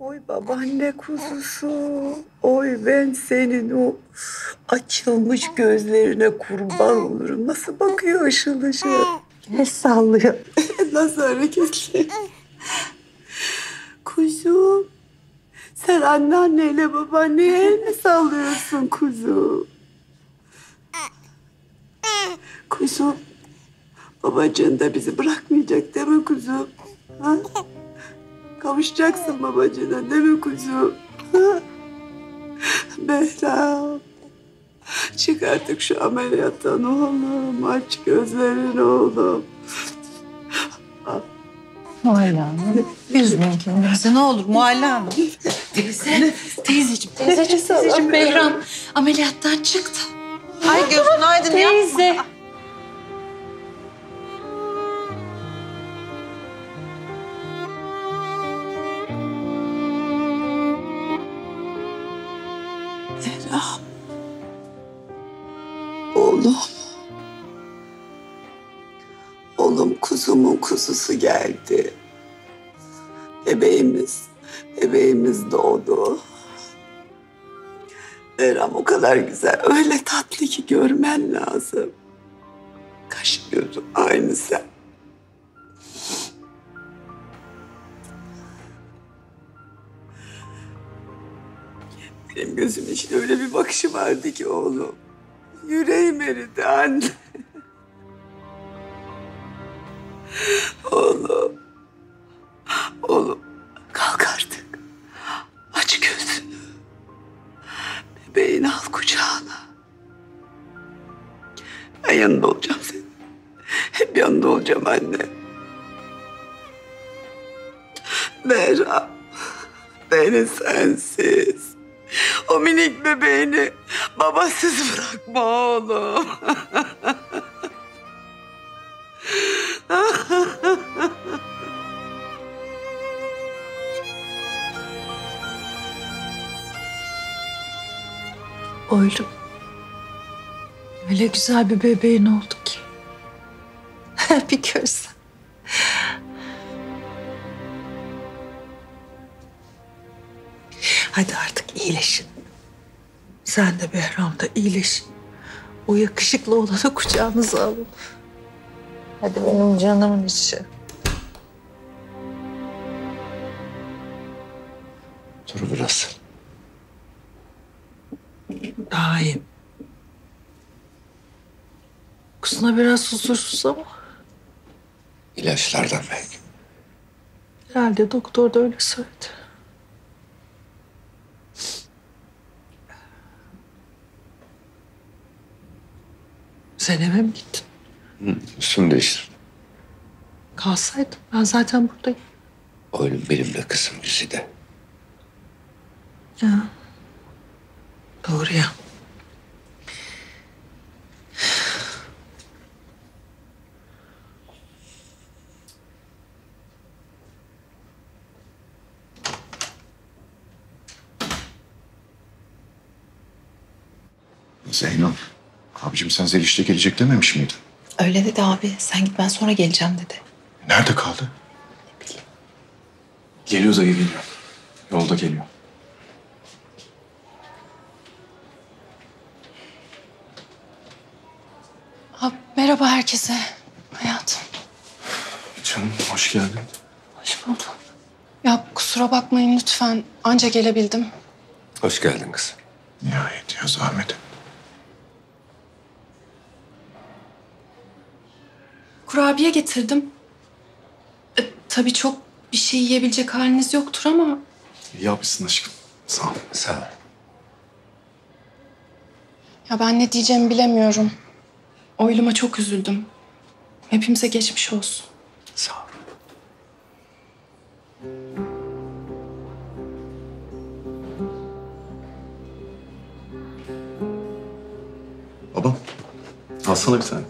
Oy babaanne kuzusu. Oy ben senin o açılmış gözlerine kurban olurum. Nasıl bakıyor ışıl ışıl. Ne sallıyor. Nasıl hareketli. Kuzum. Sen anneanneyle babaanneye el mi sallıyorsun kuzum? Kuzum. Babacığın da bizi bırakmayacak değil mi kuzum? Ha? Kavuşacaksın babacığına değil mi kuzum? Behram. Çık artık şu ameliyattan oğlum. Aç gözlerini oğlum. Muhalle Hanım. Üzmeyin kendinizi ne olur Muhalle Hanım. Teyze, teyzeciğim, teyzeciğim, teyzeciğim Behram ameliyattan çıktı. Ay gözün aydın ya. Teyze. Oğlum. Oğlum kuzumun kuzusu geldi. Bebeğimiz, bebeğimiz doğdu. Behram o kadar güzel, öyle tatlı ki görmen lazım. Kaş gözüm aynı sen. Benim gözümün içinde öyle bir bakışı vardı ki oğlum. Yüreğim eridi anne. oğlum. Oğlum kalk artık. Aç gözünü. Bebeğini al kucağına. Ben yanında olacağım senin. Hep yanında olacağım anne. Behram. Beni sensiz. O minik bebeğini babasız bırakma oğlum. Oylum. Öyle güzel bir bebeğin oldu Sen de Behram da iyileşin. O yakışıklı olanı kucağınıza alın. Hadi benim canımın içi. Dur biraz. Daha iyi. Kuzuna biraz huzursuz ama İlaçlardan belki. herhalde doktor da öyle söyledi. Sen eve mi gittin? Üstümü değiştir. Kalsaydın ben zaten buradayım. Oğlum benim de kızım Güzide. Ya. Doğru ya. Zeyno, abicim sen Zeliş'te gelecek dememiş miydin? Öyle dedi abi. Sen git ben sonra geleceğim dedi. Nerede kaldı? Geliyor dayı geliyor. Yolda geliyor. Ha, merhaba herkese. Hayatım. Canım hoş geldin. Hoş buldum. Ya kusura bakmayın lütfen. Anca gelebildim. Hoş geldin kızım. Nihayet ya zahmet. Kurabiye getirdim. E, tabii çok bir şey yiyebilecek haliniz yoktur ama... İyi yapmışsın aşkım. Sağ ol. Sağ ol. Ya ben ne diyeceğimi bilemiyorum. Oyluma çok üzüldüm. Hepimize geçmiş olsun. Sağ ol. Babam. Alsana bir tane.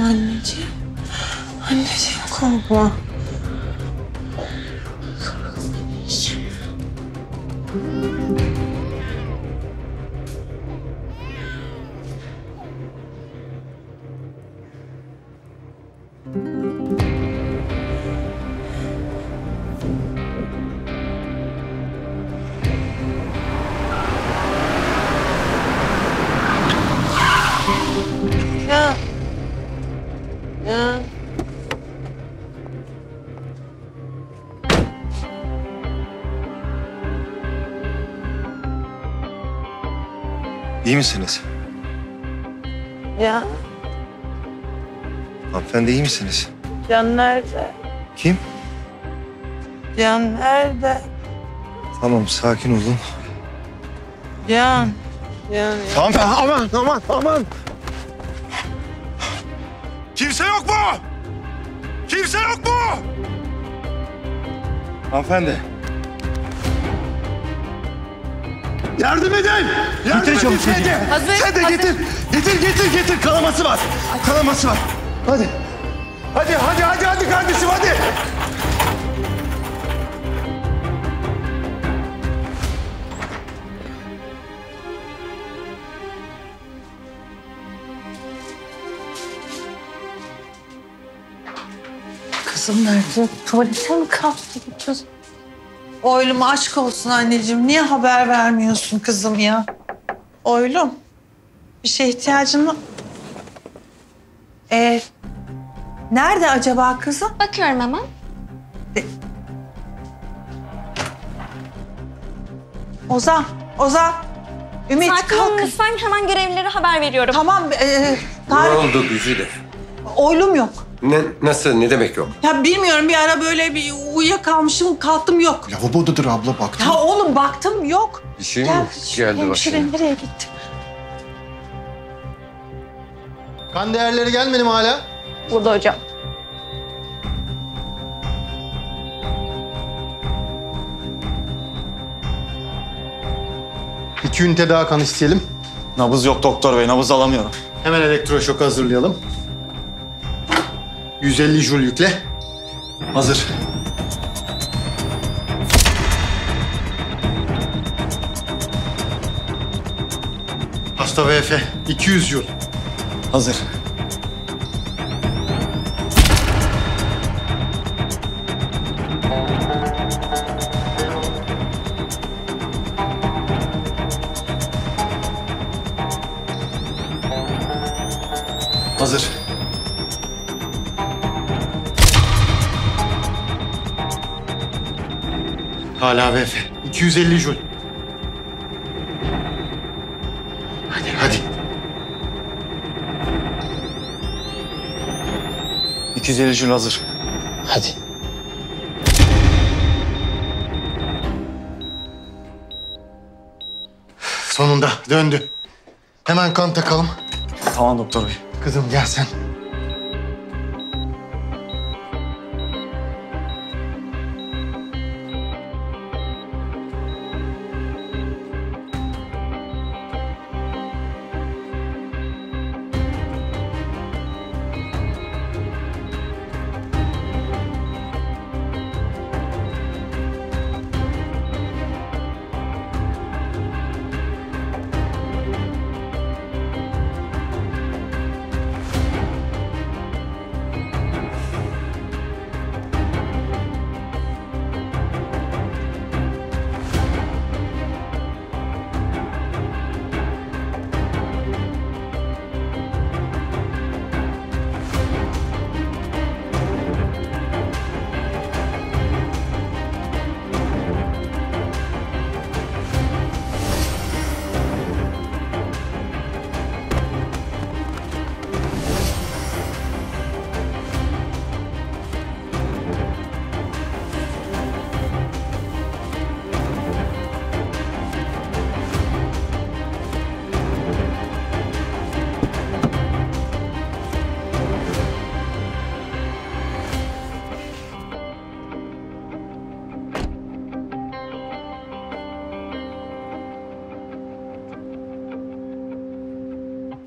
Anneciğim. Anneciğim korkma. İyi misiniz? Ya. Hanımefendi iyi misiniz? Can nerede? Kim? Can nerede? Tamam sakin olun. Can. Can. Tamam aman aman aman. Kimse yok mu? Kimse yok mu? Hanımefendi. Yardım edin! Yardım edin sen de! Sen de getir! Getir getir getir! Kanaması var! Kanaması var! Hadi! Hadi hadi hadi hadi kardeşim hadi! Kızım nerede? Tuvalete mi kalktı bu kız? Oylum aşk olsun anneciğim. Niye haber vermiyorsun kızım ya? Oylum. Bir şeye ihtiyacın mı? Ee, nerede acaba kızım? Bakıyorum hemen. Ozan, Ozan. Ümit Sakin kalk lütfen. Hemen görevlilere haber veriyorum. Tamam, ee, Ne Tarık. oldu Güzide? Oylum yok. Ne, nasıl, ne demek yok? Ya bilmiyorum bir ara böyle bir uyuyakalmışım kalktım yok. Lavabodadır abla baktım. Ya oğlum baktım yok. Bir şey mi Gel, geldi hemşire başına? nereye gitti? Kan değerleri gelmedi mi hala? Burada hocam. İki ünite daha kan isteyelim. Nabız yok doktor bey. Nabız alamıyorum. Hemen elektroşok hazırlayalım. 150 jül yükle. Hazır. Hasta VF 200 jül. Hazır. Hazır. Hala VF 250 jül. Hadi hadi. 250 jül hazır. Hadi. Sonunda döndü. Hemen kan takalım. Tamam doktor bey. Kızım gel sen.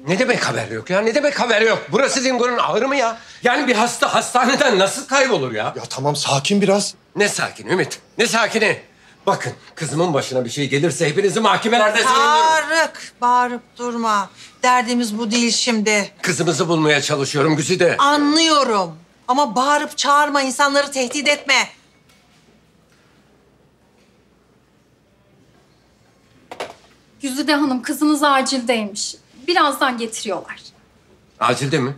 Ne demek haber yok ya? Ne demek haber yok? Burası Dingo'nun ahırı mı ya? Yani bir hasta hastaneden nasıl kaybolur ya? Ya tamam sakin biraz. Ne sakin Ümit, ne sakini? Bakın kızımın başına bir şey gelirse hepinizi mahkemelerde savunurum. Tarık bağırıp durma. Derdimiz bu değil şimdi. Kızımızı bulmaya çalışıyorum Güzide. Anlıyorum. Ama bağırıp çağırma, insanları tehdit etme. Güzide Hanım kızınız acildeymiş. Birazdan getiriyorlar. Acilde mi?